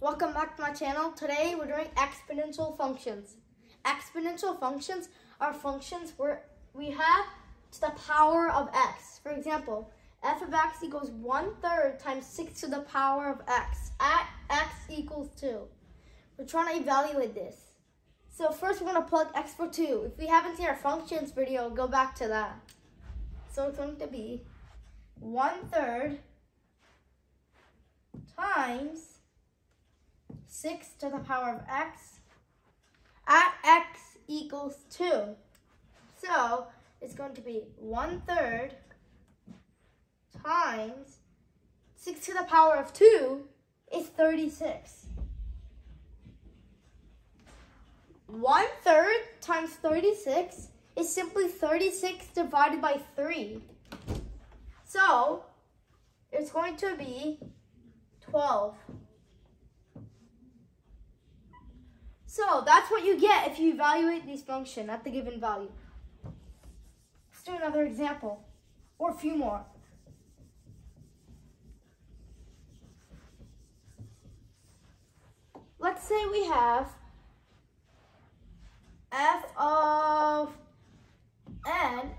Welcome back to my channel. Today we're doing exponential functions. Exponential functions are functions where we have to the power of x. For example, f of x equals 1 third times 6 to the power of x at x equals 2. We're trying to evaluate this. So first we're going to plug x for 2. If we haven't seen our functions video, go back to that. So it's going to be 1 third times 6 to the power of x at x equals 2. So it's going to be 1 third times 6 to the power of 2 is 36. 1 third times 36 is simply 36 divided by 3. So it's going to be 12. So that's what you get if you evaluate these function at the given value. Let's do another example, or a few more. Let's say we have f of n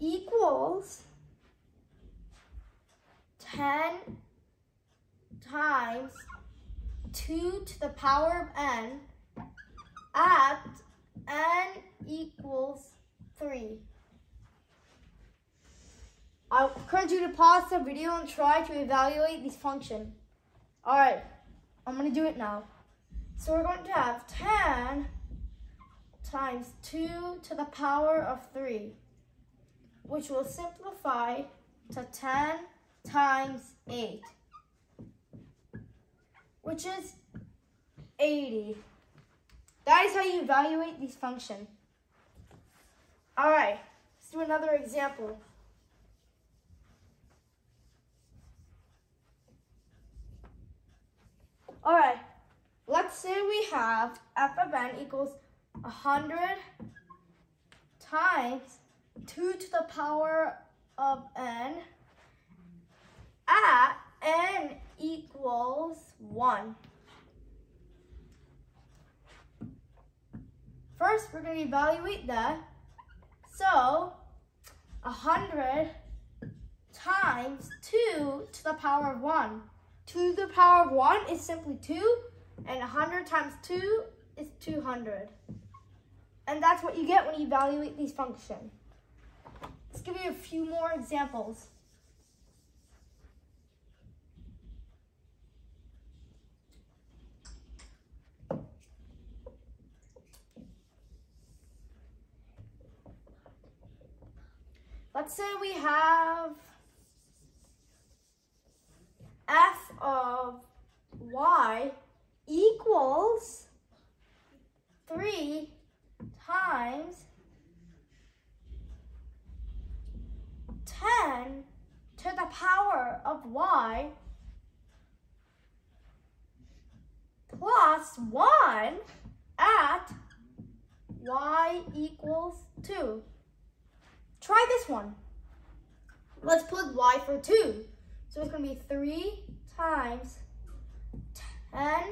equals 10 times 2 to the power of n at n equals 3. I encourage you to pause the video and try to evaluate this function. Alright, I'm going to do it now. So we're going to have 10 times 2 to the power of 3, which will simplify to 10 times 8, which is 80. That is how you evaluate these functions. All right, let's do another example. All right, let's say we have f of n equals 100 times 2 to the power of n at n equals 1. First, we're going to evaluate the. So, 100 times 2 to the power of 1. 2 to the power of 1 is simply 2, and 100 times 2 is 200. And that's what you get when you evaluate these functions. Let's give you a few more examples. Let's say we have f of y equals 3 times 10 to the power of y plus 1 at y equals 2. Try this one. Let's put y for 2. So it's going to be 3 times 10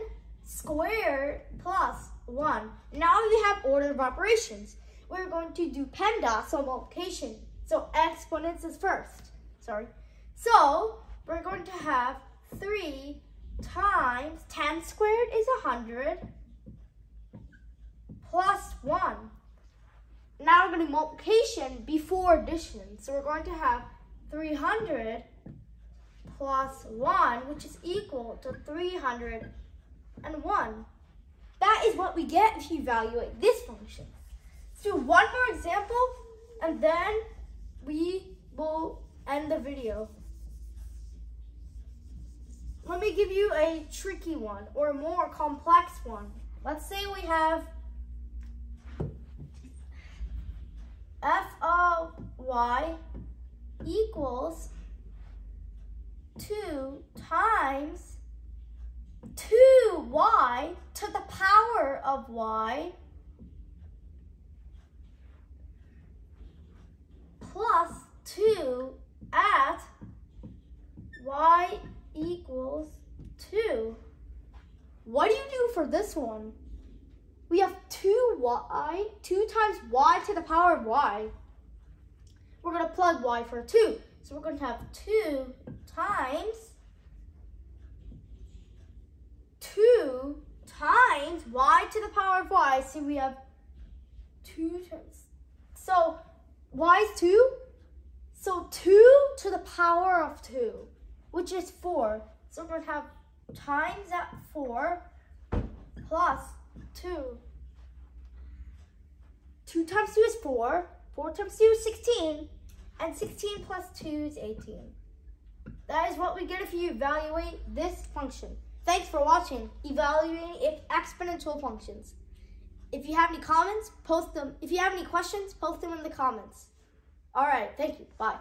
squared plus 1. Now we have order of operations. We're going to do PEMDAS, so multiplication. So exponents is first. Sorry. So we're going to have 3 times 10 squared is 100 plus 1. Now we're going to multiplication before addition. So we're going to have 300 plus 1, which is equal to 301. That is what we get if you evaluate this function. Let's do one more example, and then we will end the video. Let me give you a tricky one, or a more complex one. Let's say we have f of y equals 2 times 2y to the power of y plus 2 at y equals 2. What do you do for this one? We have 2y, 2 times y to the power of y. We're going to plug y for 2. So we're going to have 2 times 2 times y to the power of y. So we have 2 times. So y is 2. So 2 to the power of 2, which is 4. So we're going to have times that 4 plus 2. 2 times 2 is 4. 4 times 2 is 16. And 16 plus 2 is 18. That is what we get if you evaluate this function. Thanks for watching evaluating exponential functions. If you have any comments, post them. If you have any questions, post them in the comments. All right, thank you. Bye.